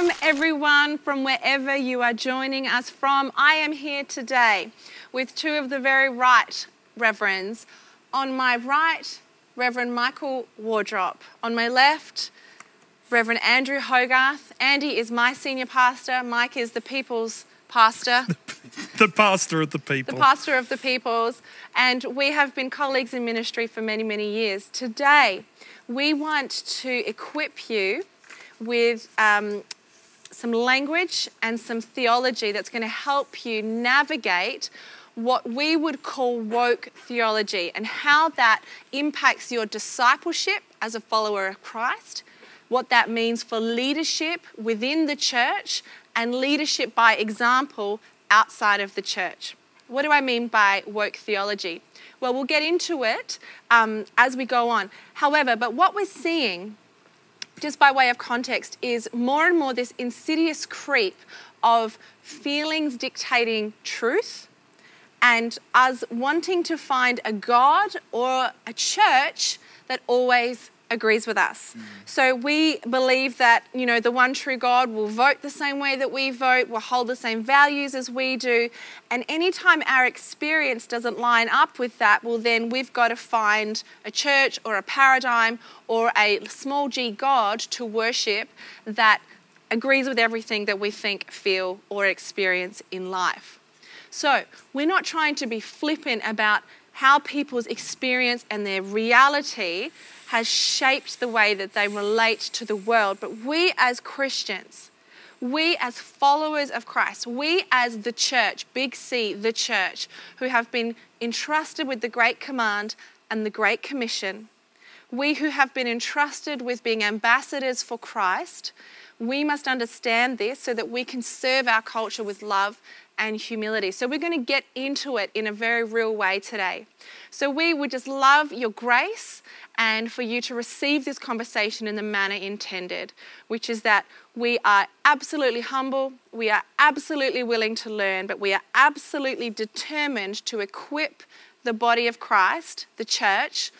Welcome, everyone, from wherever you are joining us from. I am here today with two of the very right reverends. On my right, Reverend Michael Wardrop. On my left, Reverend Andrew Hogarth. Andy is my senior pastor, Mike is the people's pastor. the pastor of the people. The pastor of the peoples. And we have been colleagues in ministry for many, many years. Today, we want to equip you with um, some language and some theology that's going to help you navigate what we would call woke theology and how that impacts your discipleship as a follower of Christ, what that means for leadership within the church, and leadership by example outside of the church. What do I mean by woke theology? Well, we'll get into it um, as we go on. However, but what we're seeing, just by way of context, is more and more this insidious creep of feelings dictating truth and us wanting to find a God or a church that always agrees with us. Mm. So we believe that, you know, the one true God will vote the same way that we vote, will hold the same values as we do. And anytime our experience doesn't line up with that, well, then we've got to find a church or a paradigm or a small g God to worship that agrees with everything that we think, feel, or experience in life. So we're not trying to be flippant about how people's experience and their reality has shaped the way that they relate to the world. But we as Christians, we as followers of Christ, we as the church, big C, the church, who have been entrusted with the Great Command and the Great Commission, we who have been entrusted with being ambassadors for Christ, we must understand this so that we can serve our culture with love and humility. So, we're going to get into it in a very real way today. So, we would just love your grace and for you to receive this conversation in the manner intended, which is that we are absolutely humble, we are absolutely willing to learn, but we are absolutely determined to equip the body of Christ, the church,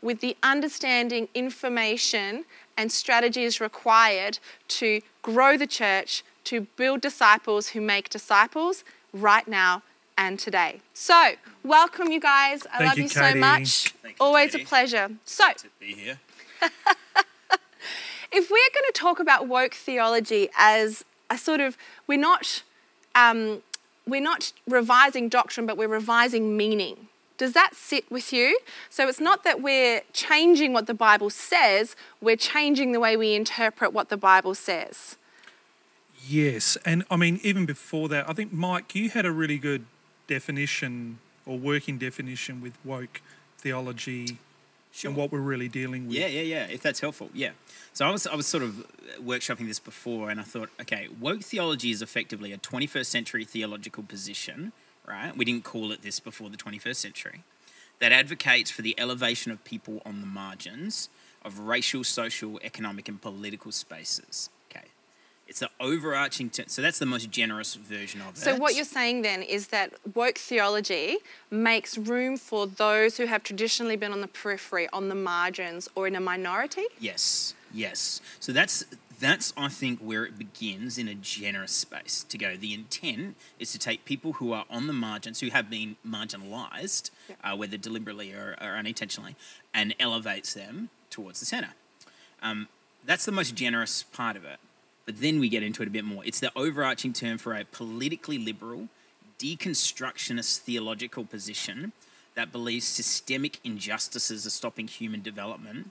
with the understanding, information, and strategies required to grow the church to build disciples who make disciples right now and today. So, welcome you guys. I Thank love you, you, so much. Thank you, Always Katie. a pleasure. So, to be here. if we're going to talk about woke theology as a sort of, we're not, um, we're not revising doctrine, but we're revising meaning. Does that sit with you? So it's not that we're changing what the Bible says, we're changing the way we interpret what the Bible says. Yes, and I mean even before that, I think Mike, you had a really good definition or working definition with woke theology Sure. and what we're really dealing with. Yeah, yeah, yeah. If that's helpful, yeah. So I was I was sort of workshopping this before, and I thought, okay, woke theology is effectively a 21st century theological position, right? We didn't call it this before the 21st century. That advocates for the elevation of people on the margins of racial, social, economic, and political spaces. It's the overarching. Ter- so that's the most generous version of it. So, what you're saying then is that woke theology makes room for those who have traditionally been on the periphery, on the margins, or in a minority? Yes, yes. So that's that's I think where it begins in a generous space to go. The intent is to take people who are on the margins, who have been marginalised, uh, whether deliberately or, or unintentionally, and elevates them towards the centre. Um, that's the most generous part of it. But then we get into it a bit more. It's the overarching term for a politically liberal, deconstructionist theological position that believes systemic injustices are stopping human development.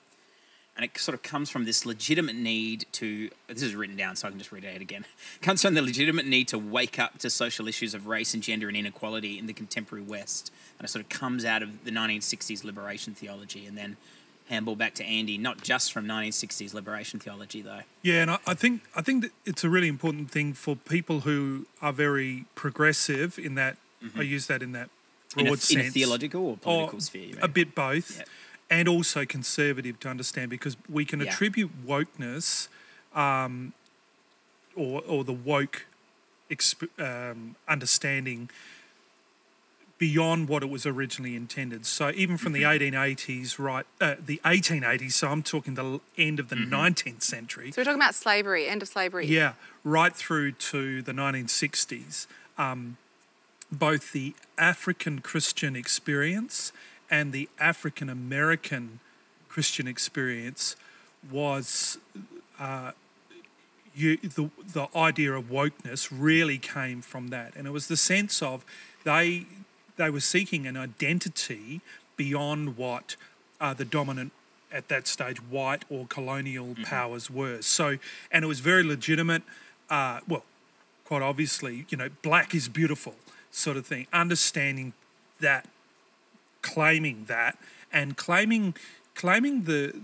And it sort of comes from this legitimate need to this is written down so i can just read it again. It comes from the legitimate need to wake up to social issues of race and gender and inequality in the contemporary west. And it sort of comes out of the 1960s liberation theology and then handball back to andy not just from 1960s liberation theology though Yeah, and I, I think I think that it's a really important thing for people who are very progressive in that. I use that in that Mm-hmm. in broad a, sense. in a theological or political or sphere you a bit both, Yeah. and also conservative to understand because we can Yeah. attribute wokeness, um, or or the woke exp- um, understanding beyond what it was originally intended. So even from the 1880s, right, uh, the 1880s. So I'm talking the end of the 19th century. So we're talking about slavery, end of slavery. Yeah, right through to the 1960s. Um, both the African Christian experience and the African American Christian experience was uh, you, the the idea of wokeness really came from that, and it was the sense of they they were seeking an identity beyond what uh, the dominant at that stage white or colonial powers were. So, and it was very legitimate. Uh, well, quite obviously, you know, black is beautiful, sort of thing. Understanding that, claiming that, and claiming claiming the,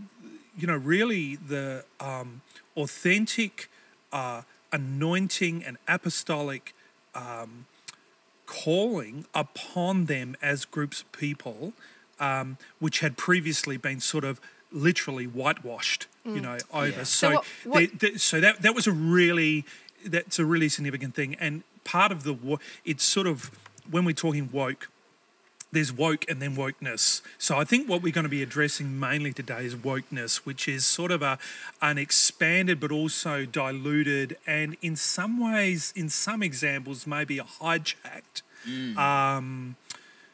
you know, really the um, authentic uh, anointing and apostolic um, calling upon them as groups of people, um, which had previously been sort of literally whitewashed, you know, over. Yeah. So, So what- what- so that that was a really that's a really significant thing, and part of the it's sort of when we're talking woke. There's woke and then wokeness. So I think what we're going to be addressing mainly today is wokeness, which is sort of a an expanded but also diluted and in some ways, in some examples, maybe a hijacked um,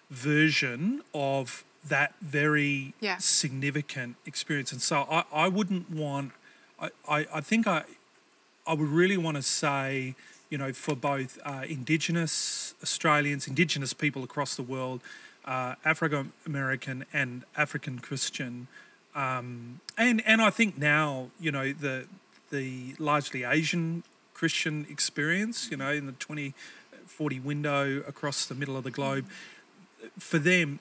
version of that very Yeah. significant experience. And so I, I wouldn't want I, I, I think I I would really want to say, you know, for both uh, Indigenous Australians, Indigenous people across the world, uh, African American and African Christian, um, and and I think now, you know, the the largely Asian Christian experience, you know, in the 2040 window across the middle of the globe, for them,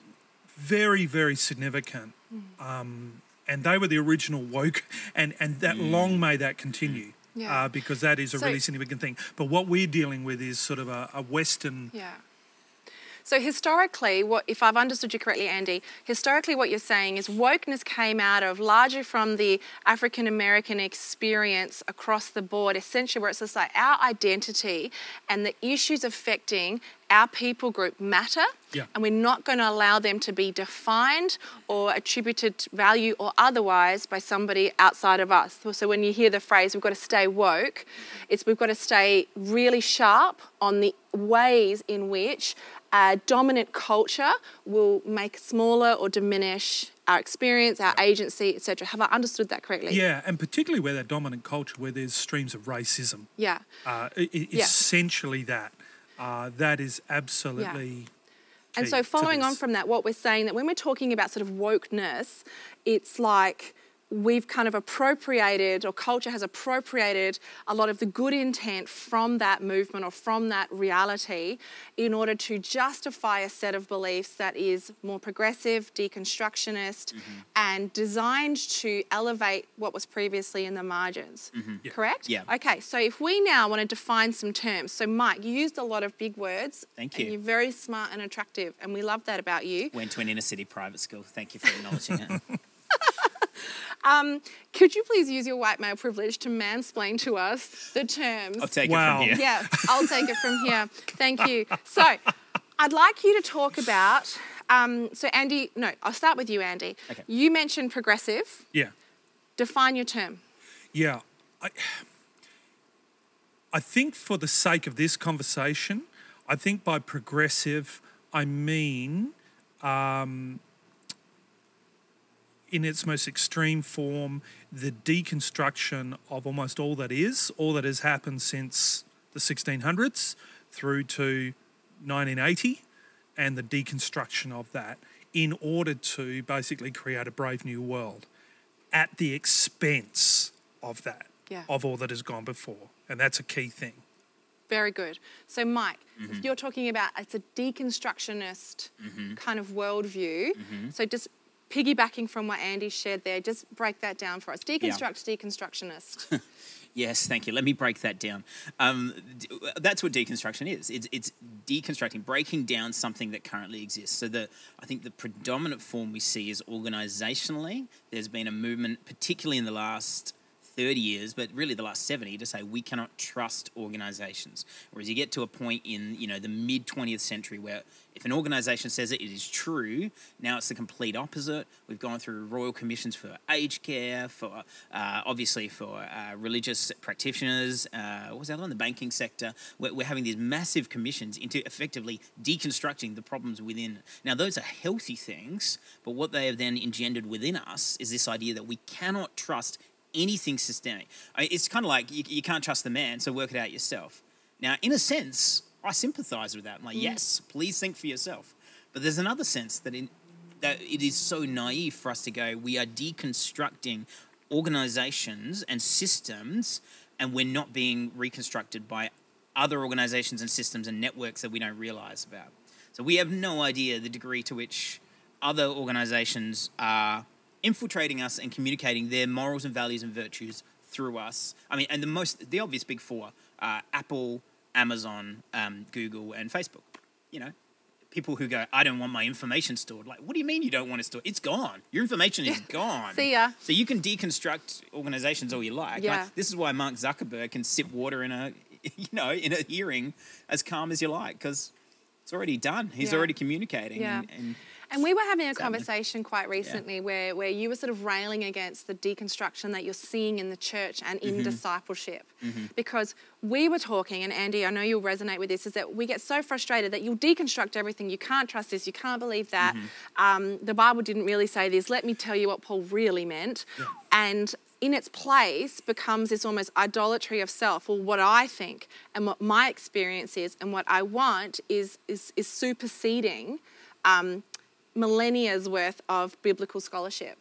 very very significant. Um, and they were the original woke, and and that long may that continue Yeah. uh, because that is a So- really significant thing. But what we're dealing with is sort of a, a Western. Yeah. So historically, what if I've understood you correctly, Andy? Historically, what you're saying is wokeness came out of largely from the African American experience across the board, essentially where it's just like our identity and the issues affecting our people group matter, Yeah. and we're not going to allow them to be defined or attributed value or otherwise by somebody outside of us. So when you hear the phrase "we've got to stay woke," it's we've got to stay really sharp on the ways in which a dominant culture will make smaller or diminish our experience, our agency, etc. Have I understood that correctly? Yeah, and particularly where that dominant culture, where there's streams of racism, Yeah. uh, i- i- Yeah. essentially that. Uh, that is absolutely. And so, following on from that, what we're saying that when we're talking about sort of wokeness, it's like we've kind of appropriated, or culture has appropriated a lot of the good intent from that movement or from that reality in order to justify a set of beliefs that is more progressive, deconstructionist, Mm-hmm. and designed to elevate what was previously in the margins. Yeah. Correct? Yeah. Okay, so if we now want to define some terms, so Mike, you used a lot of big words. Thank And you. you're very smart and attractive, and we love that about you. Went to an inner city private school. Thank you for acknowledging it. Could you please use your white male privilege to mansplain to us the terms? I'll take Wow. it from here. yeah, I'll take it from here. Thank you. So, I'd like you to talk about. Um, so, Andy, no, I'll start with you, Andy. Okay. You mentioned progressive. Yeah. Define your term. Yeah. I, I think for the sake of this conversation, I think by progressive, I mean um, in its most extreme form, the deconstruction of almost all that is, all that has happened since the 1600s through to 1980, and the deconstruction of that in order to basically create a brave new world at the expense of that, Yeah. of all that has gone before. And that's a key thing. Very good. So, Mike, Mm-hmm. you're talking about it's a deconstructionist kind of worldview, Mm-hmm. so just piggybacking from what Andy shared there, just break that down for us. Deconstruct, deconstructionist. Yes, thank you. Let me break that down. Um, that's what deconstruction is. It's, it's deconstructing, breaking down something that currently exists. So the I think the predominant form we see is organisationally. There's been a movement, particularly in the last 30 years, but really the last 70 to say we cannot trust organizations. Whereas you get to a point in, you know, the mid 20th century where if an organization says it, it is true. Now it's the complete opposite. We've gone through royal commissions for aged care, for uh, obviously for uh, religious practitioners. Uh, what was that on the banking sector? We're, we're having these massive commissions into effectively deconstructing the problems within. Now those are healthy things, but what they have then engendered within us is this idea that we cannot trust anything systemic. I mean, it's kind of like you, you can't trust the man, so work it out yourself. Now, in a sense, I sympathise with that. I'm like, mm. yes, please think for yourself. But there's another sense that in that it is so naive for us to go. We are deconstructing organisations and systems, and we're not being reconstructed by other organisations and systems and networks that we don't realise about. So we have no idea the degree to which other organisations are infiltrating us and communicating their morals and values and virtues through us. I mean, and the most, the obvious big four are Apple, Amazon, um, Google, and Facebook. You know, people who go, I don't want my information stored. Like, what do you mean you don't want it stored? It's gone. Your information is gone. See ya. So you can deconstruct organizations all you like. Yeah. Like, this is why Mark Zuckerberg can sip water in a, you know, in a hearing as calm as you like because it's already done. He's Yeah. already communicating. Yeah. And, and And we were having a conversation quite recently where, where you were sort of railing against the deconstruction that you're seeing in the church and in discipleship. Because we were talking, and Andy, I know you'll resonate with this, is that we get so frustrated that you'll deconstruct everything. You can't trust this, you can't believe that. Mm-hmm. Um, the Bible didn't really say this. Let me tell you what Paul really meant. And in its place becomes this almost idolatry of self. Well, what I think and what my experience is and what I want is, is, is superseding um, millennia's worth of biblical scholarship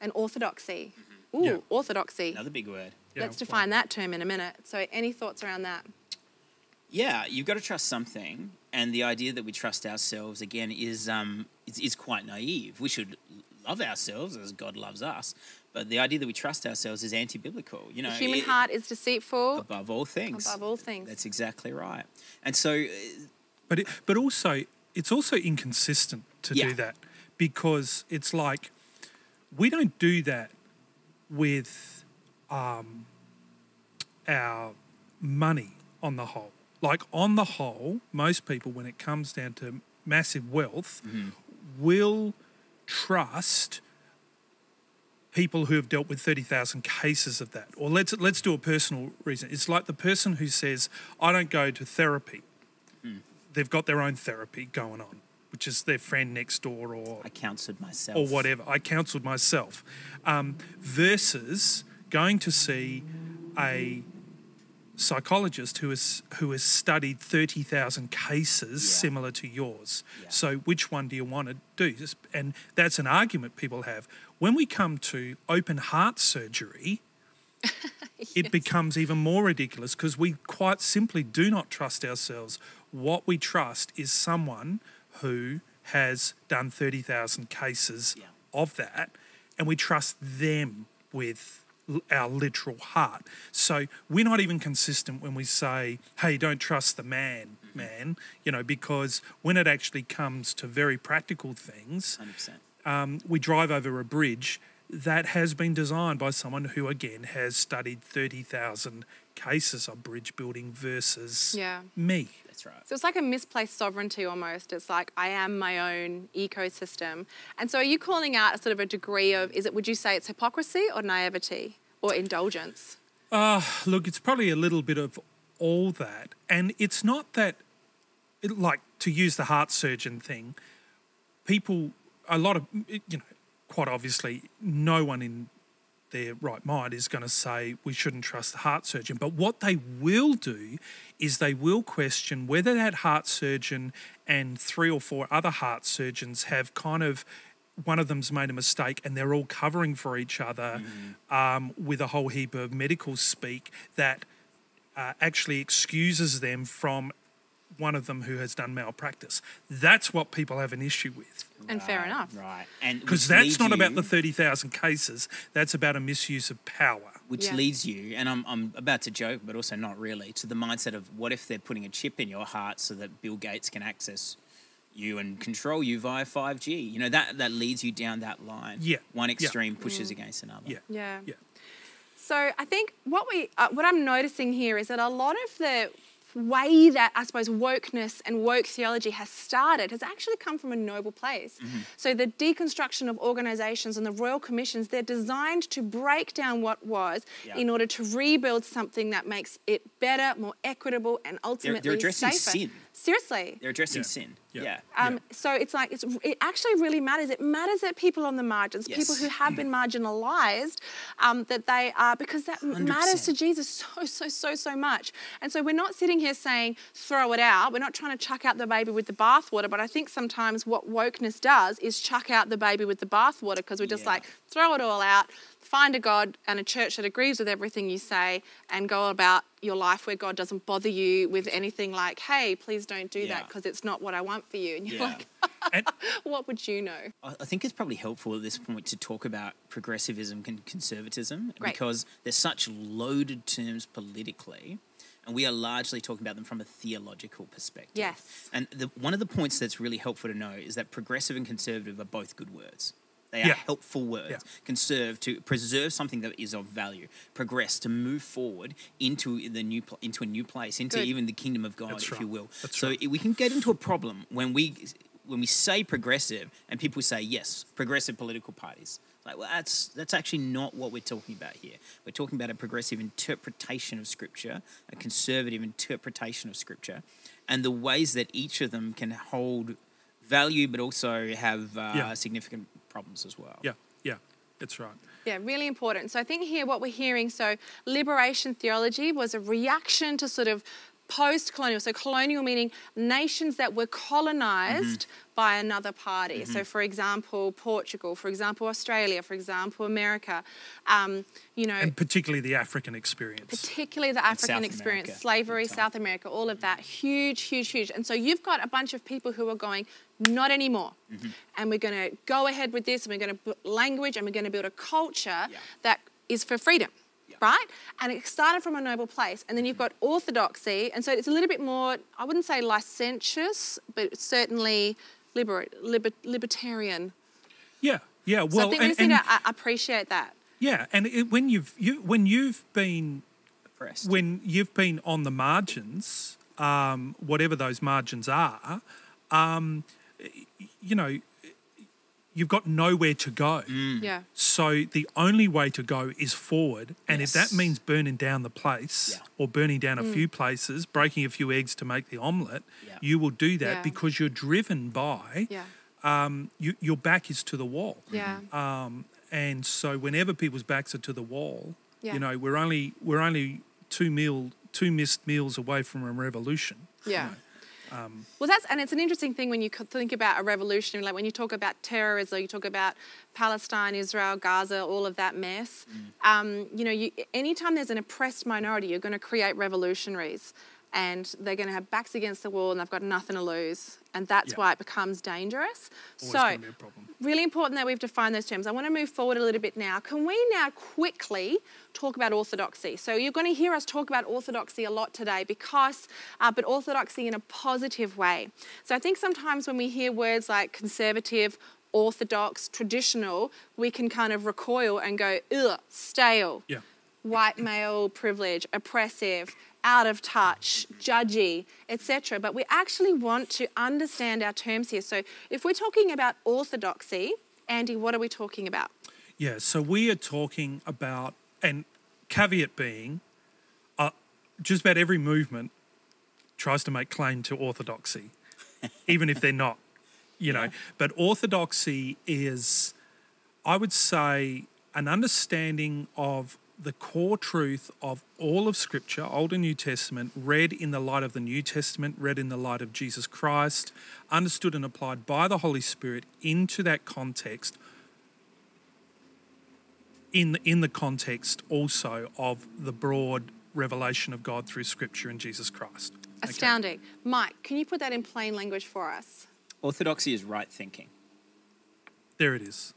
and orthodoxy. Ooh, Yeah. orthodoxy. another big word. Yeah, Let's define that term in a minute. So, any thoughts around that? Yeah, you've got to trust something, and the idea that we trust ourselves again is um is, is quite naive. We should love ourselves as God loves us, but the idea that we trust ourselves is anti-biblical. You know, the human it- heart is deceitful above all things. above all things. That's exactly right. And so, uh, But it, but also it's also inconsistent to Yeah. do that because it's like we don't do that with um, our money on the whole. Like on the whole, most people, when it comes down to massive wealth, will trust people who have dealt with 30,000 cases of that. Or let's let's do a personal reason. It's like the person who says, "I don't go to therapy." They've got their own therapy going on, which is their friend next door or I counselled myself. or whatever. I counselled myself. Um, versus going to see a psychologist who has who has studied thirty thousand cases Yeah. similar to yours. Yeah. So which one do you want to do? Just- And that's an argument people have. When we come to open heart surgery, it becomes even more ridiculous because we quite simply do not trust ourselves. What we trust is someone who has done 30,000 cases Yeah. of that, and we trust them with our literal heart. So we're not even consistent when we say, hey, don't trust the man, man, you know, because when it actually comes to very practical things, 100%. um, we drive over a bridge that has been designed by someone who, again, has studied 30,000 cases of bridge building versus Yeah. me. That's right. So it's like a misplaced sovereignty almost. It's like I am my own ecosystem. And so are you calling out a sort of a degree of is it would you say it's hypocrisy or naivety or indulgence? Uh, look, it's probably a little bit of all that. And it's not that, it, like, to use the heart surgeon thing, people, a lot of, you know, quite obviously, no one in their right mind is going to say we shouldn't trust the heart surgeon. But what they will do is they will question whether that heart surgeon and three or four other heart surgeons have kind of one of them's made a mistake and they're all covering for each other um, with a whole heap of medical speak that uh, actually excuses them from one of them who has done malpractice. That's what people have an issue with. And fair enough. Right. And Because that's leads not about the 30,000 cases, that's about a misuse of power. which Yeah. leads you, and I'm, I'm about to joke, but also not really, to the mindset of what if they're putting a chip in your heart so that Bill Gates can access you and control you via 5G? You know, that, that leads you down that line. Yeah. One Yeah. extreme pushes against another. Yeah. Yeah. Yeah. So I think what we, uh, what I'm noticing here is that a lot of the way that I suppose wokeness and woke theology has started has actually come from a noble place. Mm-hmm. So the deconstruction of organizations and the royal commissions, they're designed to break down what was Yeah. in order to rebuild something that makes it better, more equitable, and ultimately addressing safer. sin. Seriously. They're addressing Yeah. sin. Yeah. Yeah. Um, Yeah. So it's like it's, it actually really matters. It matters that people on the margins, people who have been marginalised, um, that they are because that matters to Jesus so so so so much. And so we're not sitting here saying throw it out. We're not trying to chuck out the baby with the bathwater. But I think sometimes what wokeness does is chuck out the baby with the bathwater because we're just Yeah. like throw it all out. Find a God and a church that agrees with everything you say and go about your life where God doesn't bother you with anything like, hey, please don't do Yeah. that because it's not what I want for you. And you're Yeah. like, And, what would you know? I I think it's probably helpful at this point to talk about progressivism and conservatism Great. because they're such loaded terms politically, and we are largely talking about them from a theological perspective. Yes. And the, one of the points that's really helpful to know is that progressive and conservative are both good words. They are Yeah. helpful words. Yeah. Conserve to preserve something that is of value. Progress to move forward into the new pl- into a new place, into Good. even the kingdom of God, That's if right. you will. That's so right. we can get into a problem when we when we say progressive and people say yes, progressive political parties. Like, well, that's that's actually not what we're talking about here. We're talking about a progressive interpretation of scripture, a conservative interpretation of scripture, and the ways that each of them can hold value, but also have uh, Yeah. significant problems as well. yeah, yeah, that's right. Yeah, really important. So I think here what we're hearing so liberation theology was a reaction to sort of post colonial. So colonial meaning nations that were colonized by another party. So, for example, Portugal, for example, Australia, for example, America. Um, you know, And particularly the African experience. particularly the African South experience, America, slavery. South America, all of that, huge, huge, huge. And so you've got a bunch of people who are going, not anymore. Mm-hmm. And we're going to go ahead with this, and we're going to put language, and we're going to build a culture Yeah. that is for freedom. Yeah. Right? And it started from a noble place. And then you've got orthodoxy. And so it's a little bit more, I wouldn't say licentious, but certainly liber- liber- libertarian. Yeah, yeah. So Well, I think and, we just need to appreciate that. yeah, and it, when you've you when you've been Oppressed. when you've been on the margins, um, whatever those margins are, um, you know, you've got nowhere to go. Mm. Yeah. So the only way to go is forward, and if that means burning down the place Yeah. or burning down a few places, breaking a few eggs to make the omelette, Yeah. you will do that Yeah. because you're driven by Yeah. um, you, your back is to the wall. Yeah. Um, and so whenever people's backs are to the wall, Yeah. you know, we're only we're only two meal two missed meals away from a revolution. Yeah. Um, well, that's and it's an interesting thing when you think about a revolution, like when you talk about terrorism, you talk about Palestine, Israel, Gaza, all of that mess. Um, you know, you, anytime there's an oppressed minority, you're going to create revolutionaries, and they're going to have backs against the wall, and they've got nothing to lose, and that's Yeah. why it becomes dangerous. Always so, be a problem. really important that we've defined those terms. I want to move forward a little bit now. Can we now quickly talk about orthodoxy? So you're going to hear us talk about orthodoxy a lot today because, uh, but orthodoxy in a positive way. So I think sometimes when we hear words like conservative, orthodox, traditional, we can kind of recoil and go, ugh, stale Yeah. White male privilege, oppressive, out of touch, judgy, etc. But we actually want to understand our terms here. So if we're talking about orthodoxy, Andy, what are we talking about? Yeah, so we are talking about, and caveat being, uh, just about every movement tries to make claim to orthodoxy, even if they're not, you know. But orthodoxy is, I would say, an understanding of the core truth of all of Scripture, Old and New Testament, read in the light of the New Testament, read in the light of Jesus Christ, understood and applied by the Holy Spirit into that context in in the context also of the broad revelation of God through Scripture and Jesus Christ. Okay. Astounding. Mike, can you put that in plain language for us? Orthodoxy is right thinking. There it is.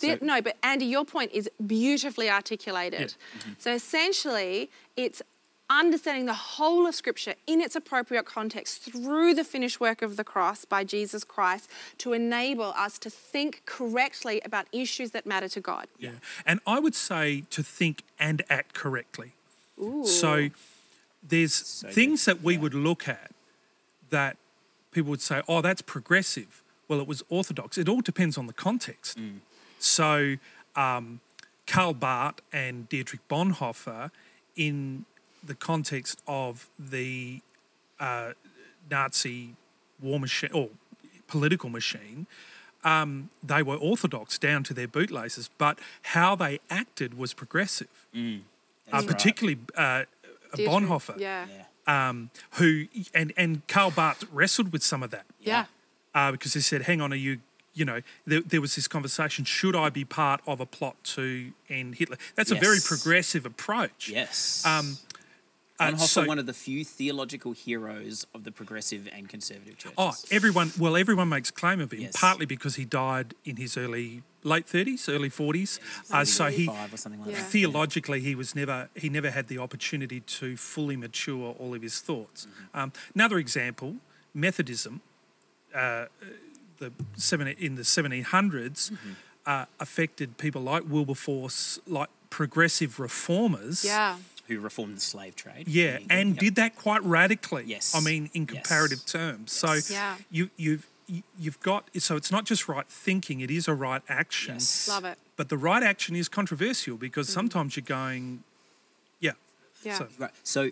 The- So- no, but Andy, your point is beautifully articulated. Mm-hmm. So essentially, it's understanding the whole of Scripture in its appropriate context through the finished work of the cross by Jesus Christ to enable us to think correctly about issues that matter to God. Yeah. And I would say to think and act correctly. Ooh. So there's good. things that we would look at that people would say, oh, that's progressive. Well, it was orthodox. It all depends on the context. Mm. So um, Karl Barth and Dietrich Bonhoeffer, in the context of the uh, Nazi war machine or political machine, um, they were orthodox down to their bootlaces, but how they acted was progressive. Uh, That's right. particularly uh, Bonhoeffer, Yeah. Yeah. um, who and and Karl Barth wrestled with some of that Yeah. uh, because he said, "Hang on, are you?" You know, there, there was this conversation: should I be part of a plot to end Hitler? That's a very progressive approach. Yes. Um, uh, Bonhoeffer, so- one of the few theological heroes of the progressive and conservative churches. Oh, everyone. Well, everyone makes claim of him, Yes. partly because he died in his early late thirties, early forties. Uh, so he or something like Yeah. that. theologically he was never he never had the opportunity to fully mature all of his thoughts. Mm-hmm. Um, another example, Methodism, uh, the seven, in the 1700s, Mm-hmm. uh, affected people like Wilberforce, like progressive reformers. Yeah. Who reformed the slave trade. Yeah, Yep. and did that quite radically. Yes. I mean, in Yes. comparative terms. So Yeah. you you've you- you've got so it's not just right thinking; it is a right action. Yes. Love it. But the right action is controversial because sometimes you're going, yeah. Yeah. So, Right. So,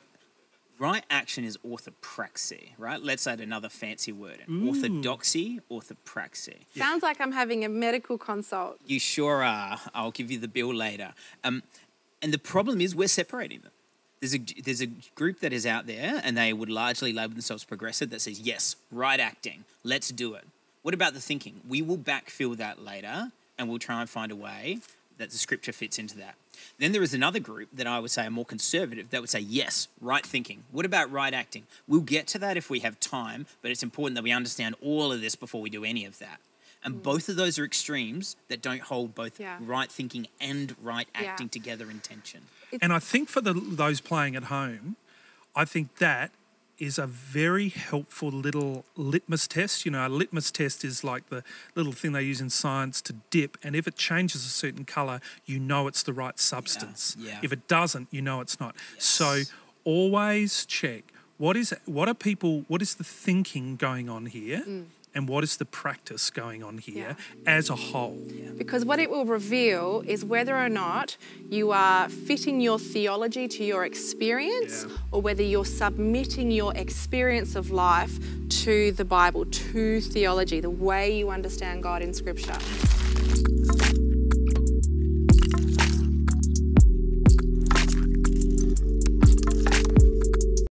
right action is orthopraxy, right? Let's add another fancy word in. Orthodoxy, orthopraxy. Sounds like I'm having a medical consult. You sure are. I'll give you the bill later. Um, and the problem is we're separating them. There's a there's a group that is out there, and they would largely label themselves progressive. That says yes, right acting. Let's do it. What about the thinking? We will backfill that later, and we'll try and find a way that the scripture fits into that. Then there is another group that I would say are more conservative that would say yes, right thinking. What about right acting? We'll get to that if we have time, but it's important that we understand all of this before we do any of that. And mm. both of those are extremes that don't hold both Yeah. right thinking and right Yeah. acting together in tension. and I think for the those playing at home, I think that is a very helpful little litmus test. You know, a litmus test is like the little thing they use in science to dip, and if it changes a certain color, you know it's the right substance. yeah. If it doesn't, you know it's not. So always check what is what are people what is the thinking going on here mm. And what is the practice going on here as a whole Because what it will reveal is whether or not you are fitting your theology to your experience Yeah. or whether you're submitting your experience of life to the Bible, to theology, the way you understand God in Scripture.